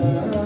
Amen.